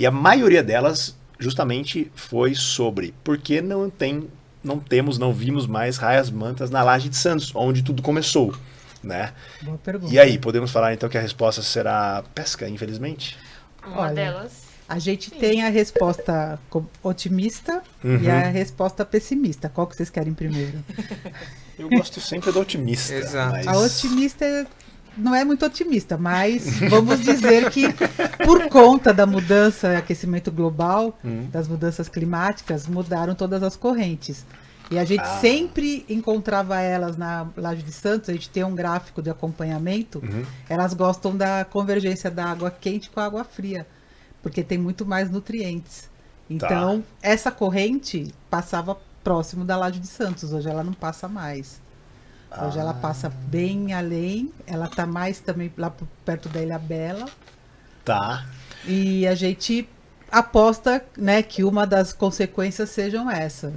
E a maioria delas justamente foi sobre por que não tem, não temos, não vimos mais raias mantas na Laje de Santos, onde tudo começou, né? Boa pergunta. E aí, podemos falar então que a resposta será pesca, infelizmente? Uma Olha, delas. A gente tem a resposta otimista Uhum. e a resposta pessimista. Qual que vocês querem primeiro? Eu gosto sempre do otimista. Exato. mas- A otimista é- não é muito otimista, mas vamos dizer que por conta da mudança, aquecimento global, Hum. das mudanças climáticas, mudaram todas as correntes. E a gente Ah. sempre encontrava elas na Laje de Santos, a gente tem um gráfico de acompanhamento, Uhum. elas gostam da convergência da água quente com a água fria, porque tem muito mais nutrientes. Então, essa corrente passava próximo da Laje de Santos, hoje ela não passa mais. Hoje ela passa bem além, ela tá mais também lá perto da Ilha Bela. Tá. E a gente aposta, né, que uma das consequências sejam essas.